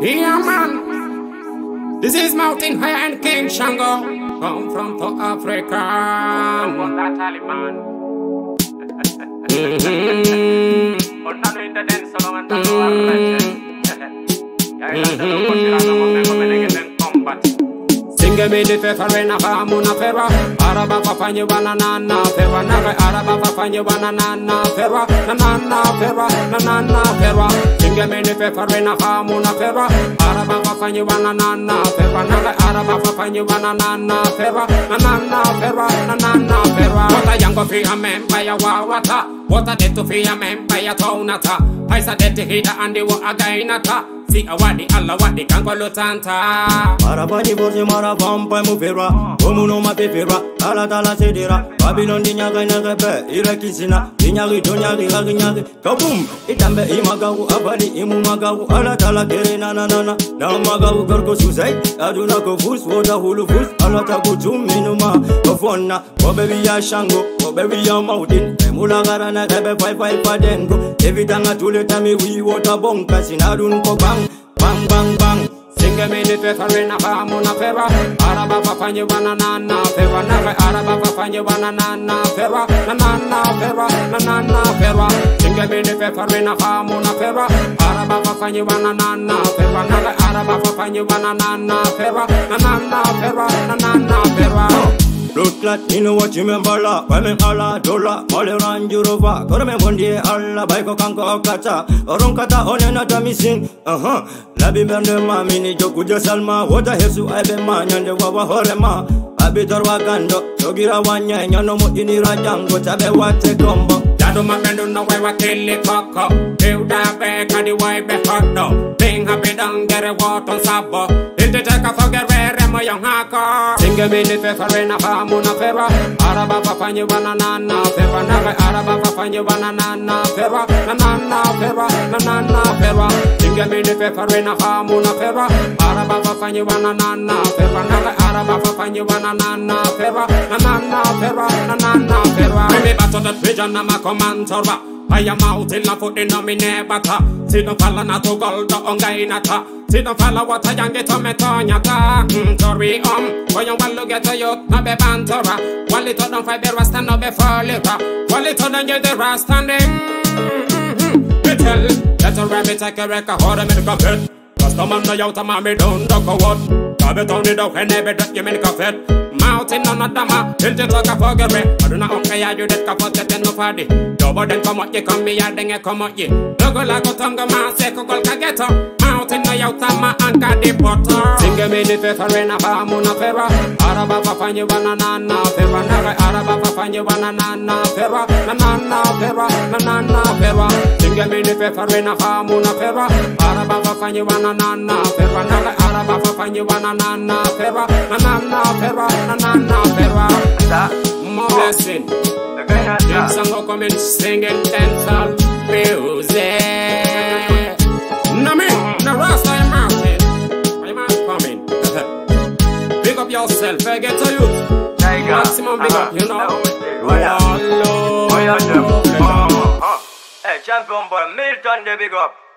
Yeah, man. This is Mountain High and King Shango. Come from to Africa. Singe mi mm-hmm. Ferwa na na na ferwa Singe mi di fe fare na fa mu na ferwa Araba fa fa nyi wana na na ferwa Naga araba fa fa nyi wana na na ferwa Na na na ferwa na na na ferwa Wata yango fi ya memba ya wawata Wata detu fi ya memba ya taunata Paisa deti hida andi wa againata Si awadi alla wadi kangolo tanta. Marabani forse maravampa mu ferwa Omuno ma pe ferwa Tala tala sedera. Babylon di nyaga nyaga pe Iraki sina Di nyagi do nyagi lagi nyagi. Kabum Itambe imagawu Abadi imu magawu Ala tala kere na na na na. Na magawu garko susai Aduna ko fus Woda hulu fus. Ala taku tuminuma Kofona Kobebi ya shango Kobebi ya maudin Emula gara na kebe fai fai fadengo Evitanga tuleta mi wi wota bonka Sinadun ko bang Bang bang bang. Singe mi di fe fare na fa mu na ferwa Araba fa fa nyi wana na na ferwa Naga araba fa fa nyi wana na na ferwa Na na na ferwa na na na ferwa Singe mi di fe fare na fa mu na ferwa Araba fa fa nyi wana na na ferwa Naga araba fa fa nyi wana na na ferwa Na na na ferwa na na na flat Nino what you mean bala Women ala dola Mole ran juruba Kore me bondie ala Baiko kanko okata Orong kata one na damisin Aha Labi bende ma mini joku je salma Wota hesu aibe ma Nyande wawa hore ma Abitor wakando Chogira wanye Nyano mo inira jango Tabe wate kombo. Dado mapendo na wewa kili koko Tilda be kadi wai be hodo Bing happy dang gere waton sabo. Hako Singe mi di fe fare na fa na ferwa Araba fa fa nyi wana na na ferwa Naga araba fa fa nyi wana na na ferwa Na na na ferwa na na na ferwa Singe mi di fe fare na fa mu na ferwa Araba fa fa nyi wana na na ferwa Naga araba fa fa nyi wana na na ferwa Na na na ferwa na na na ferwa Mimi bato the pigeon na ma komantorwa I am out in foot in me nebata Si don't falla na to goldo ongai nata Si don't falla wata yange to me to. Nyata Mm, Tori om Koyon wallu geto yo na be bantora Wali to don fiber rasta no be folita Wali to don ye the rasta Me tell Let a rabbit take a wreck a horror me the pet Rasta man na yauta mami don doko what Kabe toni do hene be dek ye me the fet Mountain on a dama, inte taka fogere Aduna onka ya ju det ka fotte ten no fadi Dobo den komo ye kombi ya denge komo ye Dogo la go tonga ma se ko gol ka geto Mountain no yau tama anka di poto Singe mi di fe fare na fa mu na ferwa Araba fa fanyi wana na na ferwa Naga araba fa fanyi wana na na ferwa Na na na ferwa, na na na ferwa Singe mi di fe fare na fa mu na ferwa Araba fa fanyi wana na na ferwa Naga araba fa fanyi wana na na ferwa Na na na ferwa, na na na More blessing Them song go come and sing and dance all music No me, no Rasta in mountain My man coming Big up yourself, forget to you Maximum big up, you know. Oh. Oh, oh. Hey, champion boy, Milton, the big up.